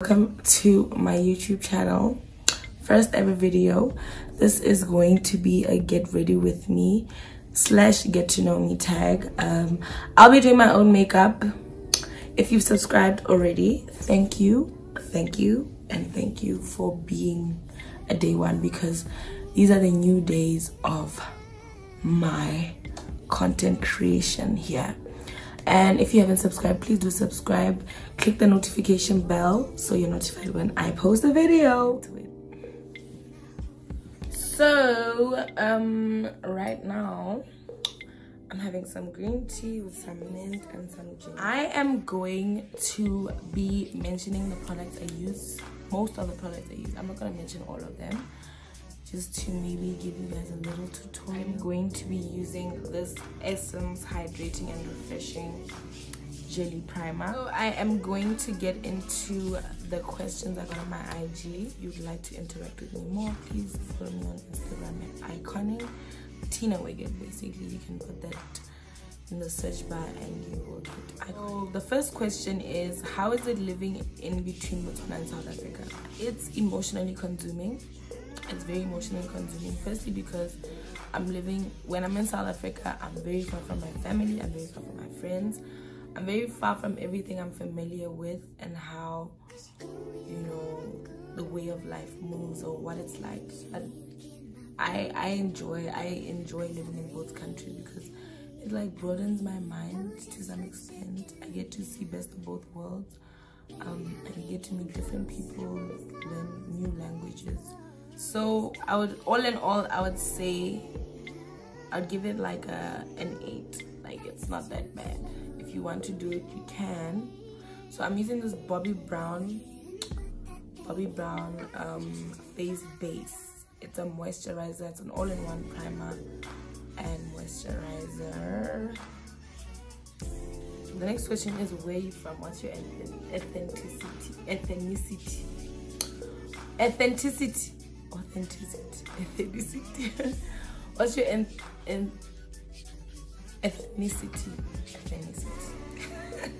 welcome to my youtube channel. First ever video. This is going to be a get ready with me slash get to know me tag. Um i'll be doing my own makeup. If you've subscribed already thank you thank you and thank you for being a day one because these are the new days of my content creation here and if you haven't subscribed please do subscribe. Click the notification bell so you're notified when i post a video. So um right now i'm having some green tea with some mint and some ginger. I am going to be mentioning the products i use most of the products i use. I'm not going to mention all of them just to maybe give you guys a little tutorial. I'm going to be using this essence hydrating and refreshing jelly primer. So i am going to get into the questions i got on my ig you'd like to interact with me more please follow me on instagram at iconic tina wiggett basically. You can put that in the search bar and you will get so the first question is how is it living in between botswana and south africa? It's emotionally consuming it's very emotionally consuming firstly because i'm living when i'm in south africa i'm very far from my family i'm very far from my friends. I'm very far from everything i'm familiar with and how you know the way of life moves or what it's like. I i enjoy i enjoy living in both countries because it like broadens my mind to some extent. I get to see best of both worlds um, I get to meet different people, learn new languages, so i would all in all i would say i'd give it like a an eight. Like it's not that bad. If you want to do it you can. So i'm using this bobbi brown bobbi brown um face base. It's a moisturizer. It's an all-in-one primer and moisturizer. The next question is where you from? What's your ethnicity ethnicity ethnicity ethnicity what's your ethnicity. Ethnicity.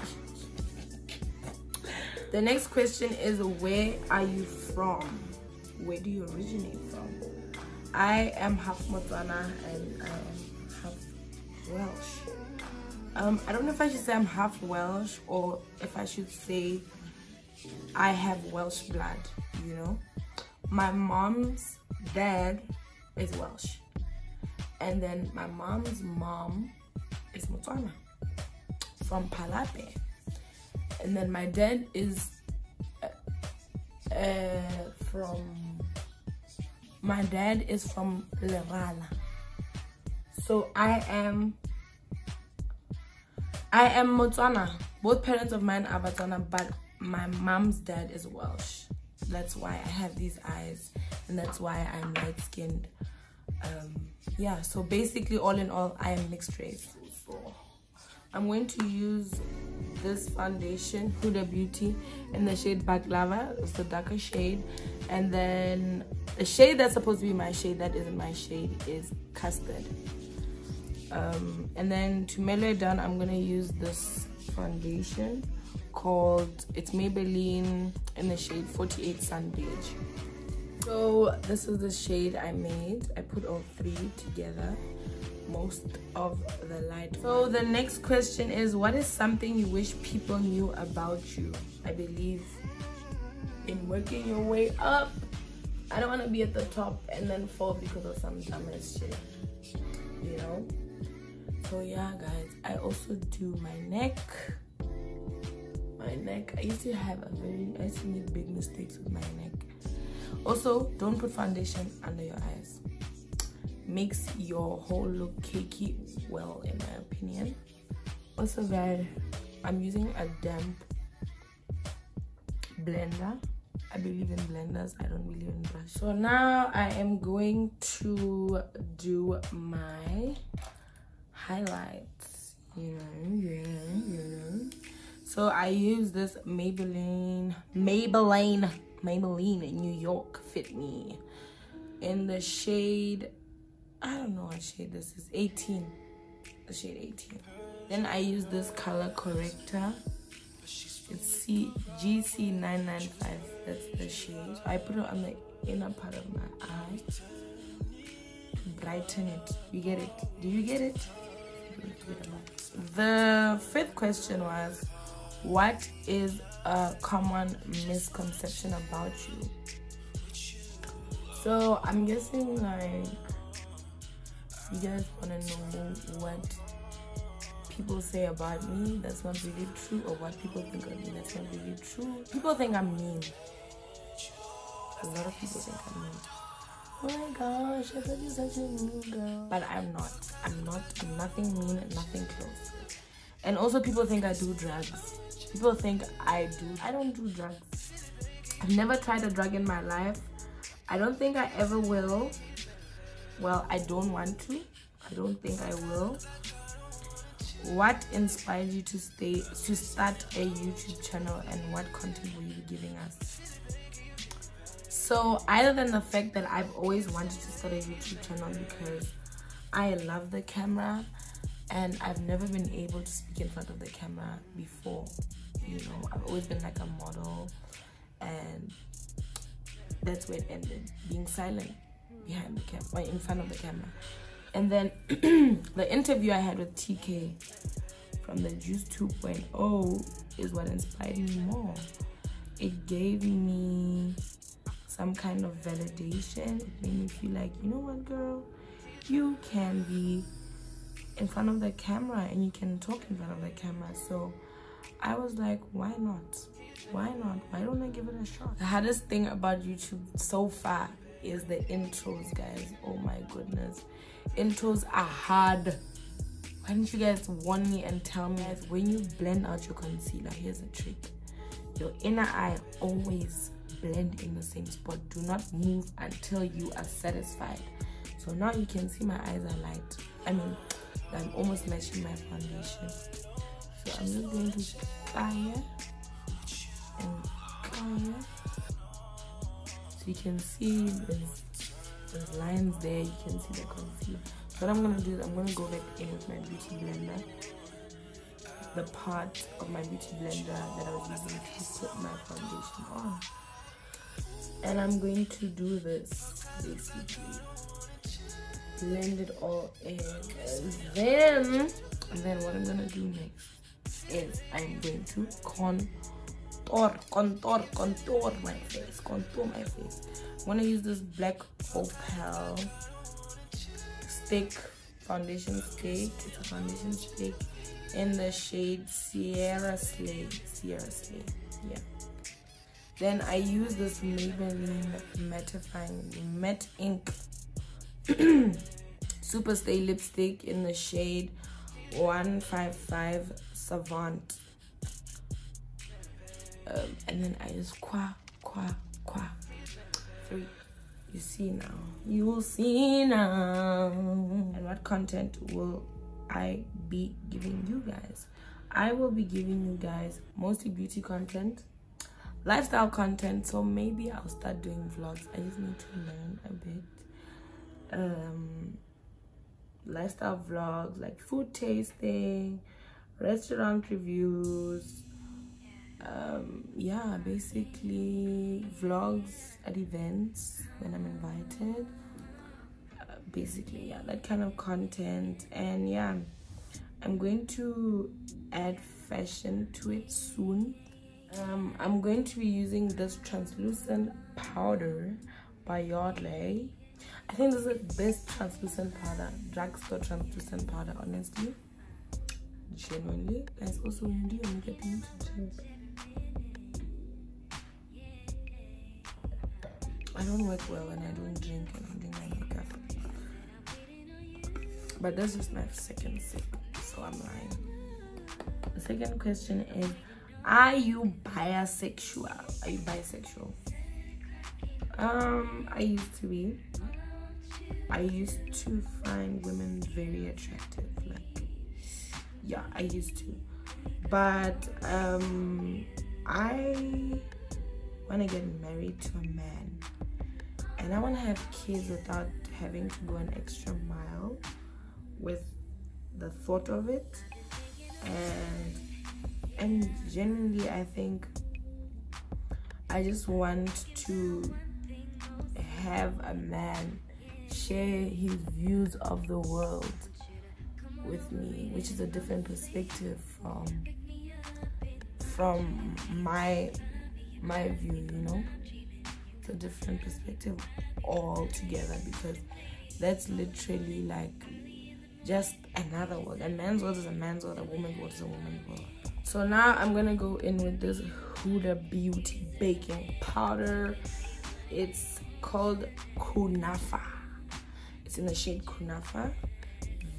The next question is where are you from? Where do you originate from? I am half motswana and i am half welsh. Um i don't know if i should say i'm half welsh or if i should say i have welsh blood you know my mom's dad is Welsh. And then my mom's mom is Motswana from Palapye. And then my dad is uh, uh, from, my dad is from Lerala. So I am, I am Motswana. Both parents of mine are Motswana, but my mom's dad is Welsh that's why i have these eyes and that's why i'm light skinned um yeah so basically all in all i am mixed race. I'm going to use this foundation huda beauty in the shade baklava it's the darker shade. And then the shade that's supposed to be my shade that isn't my shade is custard. Um, and then to mellow it down i'm gonna use this foundation called it's maybelline in the shade 48 sun beige so this is the shade i made. I put all three together most of the light so the next question is what is something you wish people knew about you? I believe in working your way up. I don't want to be at the top and then fall because of some dumbass shit you know? So yeah guys i also do my neck my neck. I used to have a very i used to make big mistakes with my neck. Also don't put foundation under your eyes. Makes your whole look cakey well in my opinion. Also guys i'm using a damp blender. I believe in blenders. I don't believe in brush. So now i am going to do my highlights. You know know so i use this maybelline maybelline maybelline in new york fit me in the shade i don't know what shade this is 18 the shade 18 then i use this color corrector it's GC GC995. That's the shade. I put it on the inner part of my eye to brighten it. You get it? Do you get it? The fifth question was, what is a common misconception about you? So I'm guessing like you guys wanna know what people say about me that's not really true or what people think of me that's not really true. People think I'm mean. A lot of people think I'm mean. Oh my gosh, I thought you're such a mean girl. But I'm not. I'm not nothing mean, nothing close. And also people think I do drugs. People think I do. I don't do drugs. I've never tried a drug in my life. I don't think I ever will. Well, I don't want to. I don't think I will. What inspired you to stay to start a YouTube channel and what content will you be giving us? So other than the fact that I've always wanted to start a YouTube channel because I love the camera and I've never been able to speak in front of the camera before. You know, I've always been like a model and that's where it ended, being silent behind the camera, in front of the camera. And then the interview I had with TK from the Juice 2.0 is what inspired me more. It gave me some kind of validation. It made me feel like, you know what, girl, you can be in front of the camera and you can talk in front of the camera. So I was like, why not? Why not? Why don't I give it a shot? The hardest thing about YouTube so far is the intros, guys. Oh my goodness. Intros are hard. Why didn't you guys warn me and tell me guys when you blend out your concealer, here's a trick. Your inner eye always blend in the same spot do not move until you are satisfied so now you can see my eyes are light i mean i'm almost matching my foundation i'm just going to here and try so you can see there's lines there. You can see the concealer. So what i'm gonna do is i'm gonna go back in with my beauty blender. The part of my beauty blender that I was using to put my foundation on. And I'm going to do this basically. Blend it all in. And then and then what I'm gonna do next is I'm going to contour contour contour my face contour my face. I'm gonna use this black opal stick foundation stick. It's a foundation stick in the shade Sierra Slay Sierra Slay yeah. Then I use this Maybelline mattifying matte ink super stay lipstick in the shade 155 savant. Um, and then I just qua qua qua three you see now. You will see now. And what content will I be giving you guys? I will be giving you guys mostly beauty content lifestyle content. So maybe i'll start doing vlogs. I just need to learn a bit. Um lifestyle vlogs like food tasting restaurant reviews um yeah basically vlogs at events when i'm invited uh, basically yeah that kind of content and yeah i'm going to add fashion to it soon um, I'm going to be using this translucent powder by Yardley. I think this is the best translucent powder, drugstore translucent powder, honestly. Genuinely. Guys, also when you do your makeup, you need to check. I don't work well when I don't drink and I'm doing my makeup. But that's just my second sip, so I'm lying. The second question is are you bisexual are you bisexual um i used to be i used to find women very attractive like yeah i used to. But um i want to get married to a man and i want to have kids without having to go an extra mile with the thought of it and and genuinely i think I just want to have a man share his views of the world with me, which is a different perspective from from my my view, you know. It's a different perspective altogether because that's literally like just another world. A man's world is a man's world, a woman's world is a woman's world. So now I'm gonna go in with this Huda Beauty baking powder. It's called Kunafa. It's in the shade Kunafa.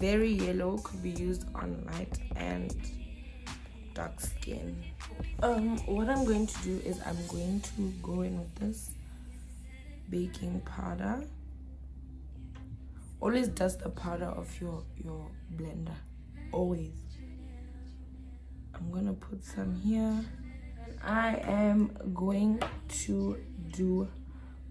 Very yellow, could be used on light and dark skin. Um, what I'm going to do is I'm going to go in with this baking powder. Always dust the powder of your your blender. Always. I'm gonna put some here. I am going to do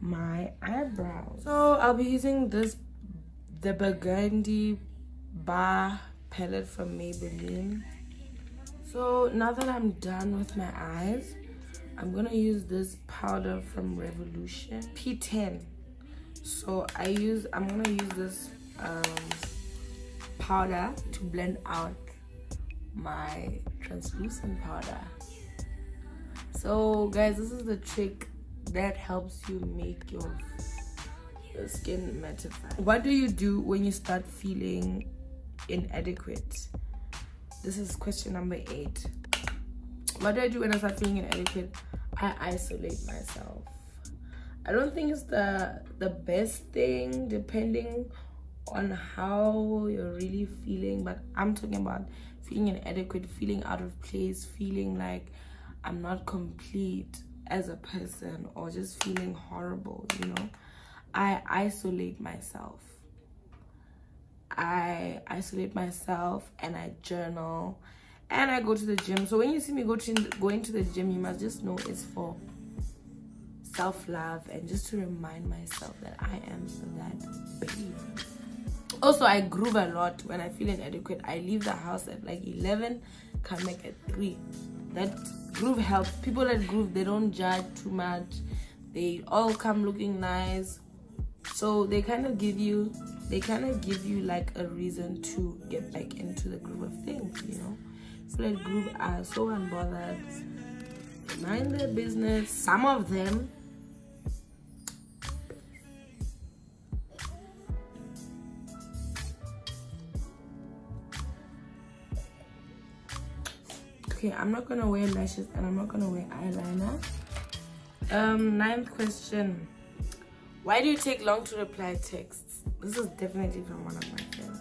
my eyebrows. So I'll be using this the burgundy bar palette from Maybelline. So now that I'm done with my eyes, I'm gonna use this powder from Revolution P10. So I use I'm gonna use this um, powder to blend out my translucent powder. So guys, this is the trick that helps you make your skin mattify. What do you do when you start feeling inadequate? This is question number eight. What do I do when I start feeling inadequate? I isolate myself. I don't think it's the the best thing depending on how you're really feeling, but I'm talking about feeling inadequate, feeling out of place, feeling like I'm not complete as a person or just feeling horrible, you know. I isolate myself. I isolate myself and I journal and I go to the gym. So when you see me go to going to the gym, you must just know it's for self-love and just to remind myself that I am that babe. Also, I groove a lot when I feel inadequate. I leave the house at like 11, come back at 3. That groove helps. People that groove, they don't judge too much. They all come looking nice. So they kind of give you, they kind of give you like a reason to get back into the groove of things, you know. People that groove are so unbothered. Mind their business. Some of them okay i'm not gonna wear lashes and i'm not gonna wear eyeliner um ninth question why do you take long to reply texts this is definitely from one of my friends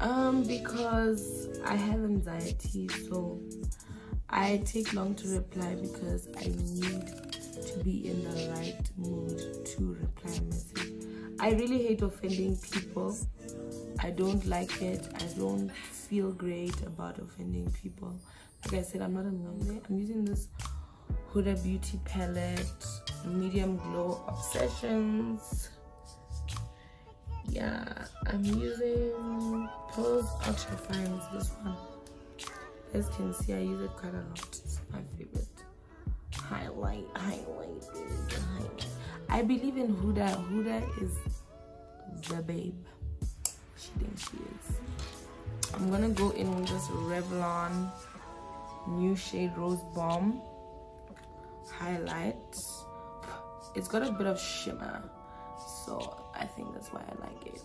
um because i have anxiety so i take long to reply because i need to be in the right mood to reply message i really hate offending people i don't like it i don't feel great about offending people. Like I said, I'm not a millionaire. I'm using this Huda Beauty palette, medium glow obsessions. Yeah, I'm using Pose Ultra Fine. This one. As you can see, I use it quite a lot. It's my favorite. Highlight, highlight, highlight. I believe in Huda. Huda is the babe. She thinks she is. I'm gonna go in with this Revlon new shade Rose Bomb highlight. It's got a bit of shimmer, so I think that's why I like it.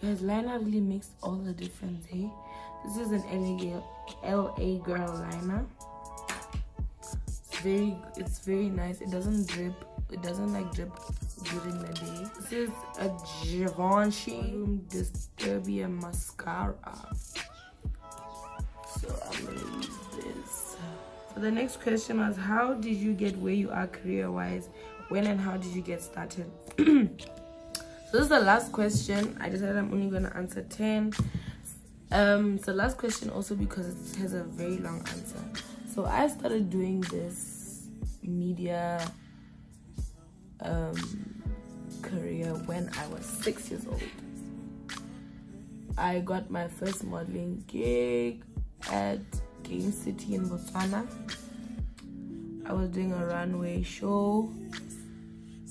Because liner really makes all the difference, hey? This is an LA, LA girl liner. It's very, it's very nice. It doesn't drip. It doesn't like drip during the day. This is a Givenchy Disturbia mascara. So I'm gonna use this. So the next question was, how did you get where you are career-wise? When and how did you get started? this is the last question. I decided I'm only gonna answer 10. Um, it's the last question also because it has a very long answer. So I started doing this media um, career when I was six years old. I got my first modeling gig at Game City in Botswana. I was doing a runway show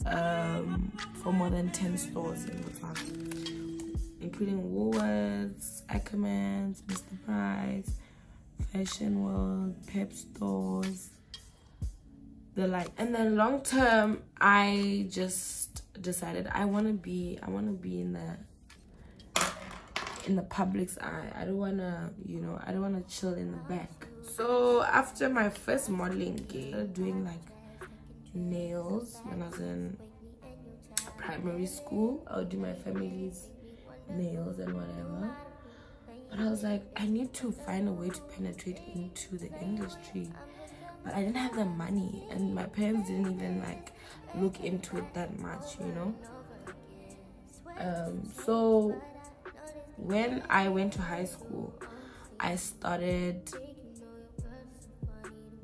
um, for more than 10 stores in the Botswana, including Woolworths, Ackermans, Mr. Price, Fashion World, Pep Stores, the like. And then long term, I just decided I want to be, I want to be in the in the public's eye. I don't want to, you know, I don't want to chill in the back. So after my first modeling gig, doing like nails when I was in primary school. I would do my family's nails and whatever. But I was like, I need to find a way to penetrate into the industry. But I didn't have the money and my parents didn't even like look into it that much, you know. Um, so when I went to high school, I started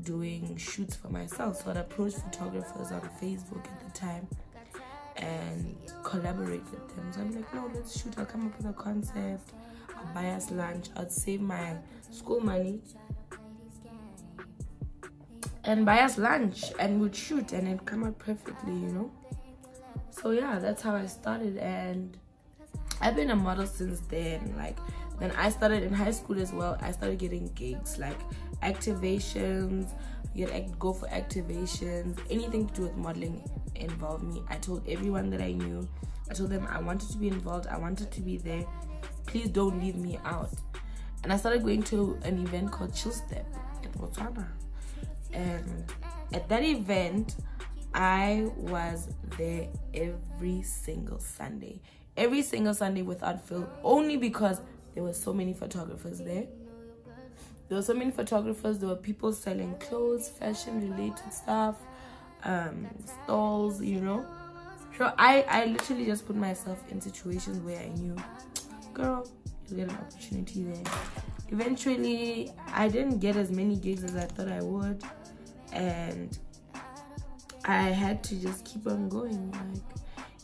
doing shoots for myself. So I'd approach photographers on Facebook at the time and collaborate with them. So I'm like, no, let's shoot. I'll come up with a concept. I'll buy us lunch. I'll save my school money and buy us lunch and we'd shoot and it'd come out perfectly, you know. So yeah, that's how I started and I've been a model since then. Like then I started in high school as well, I started getting gigs like activations, get go for activations, anything to do with modeling involved me. I told everyone that I knew. I told them I wanted to be involved. I wanted to be there. Please don't leave me out. And I started going to an event called Chill Step in Botswana. And at that event, I was there every single Sunday every single Sunday without fail, only because there were so many photographers there. There were so many photographers. There were people selling clothes, fashion related stuff, um, stalls, you know. So I, I literally just put myself in situations where I knew, girl, you get an opportunity there. Eventually, I didn't get as many gigs as I thought I would, and I had to just keep on going. Like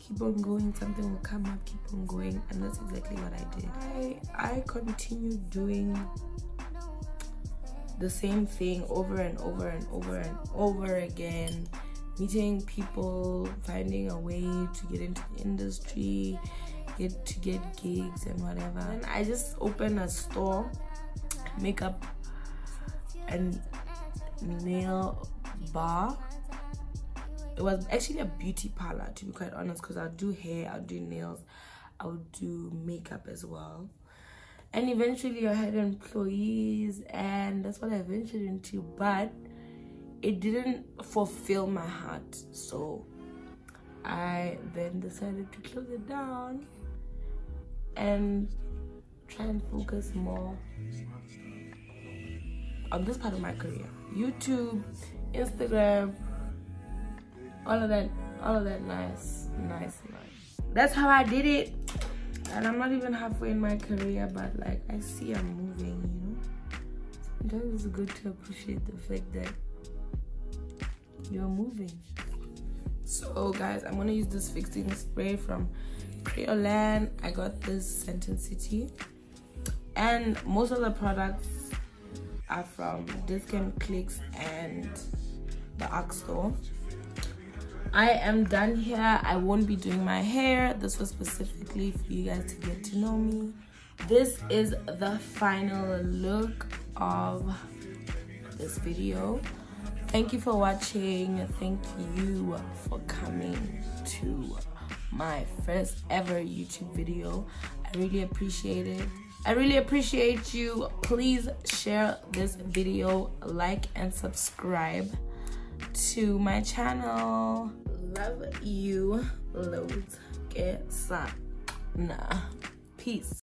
keep on going something will come up keep on going and that's exactly what i did i i continued doing the same thing over and over and over and over again. Meeting people finding a way to get into the industry get to get gigs and whatever. And i just opened a store makeup and nail bar. It was actually a beauty parlor to be quite honest because i'll do hair i'll do nails i'll do makeup as well and eventually i had employees and that's what i ventured into but it didn't fulfill my heart. So i then decided to close it down and try and focus more on this part of my career. Youtube instagram all of that all of that nice nice nice. That's how i did it and i'm not even halfway in my career but like i see i'm moving you know? Sometimes it's good to appreciate the fact that you're moving. So guys i'm gonna use this fixing spray from Kryolan. I got this Sandton City. And most of the products are from Dis-Chem Clicks and the Arc Store I am done here. I won't be doing my hair. This was specifically for you guys to get to know me. This is the final look of this video. Thank you for watching. Thank you for coming to my first ever YouTube video. I really appreciate it. I really appreciate you. Please share this video, like and subscribe to my channel. Love you loads. Get some. Nah. Peace.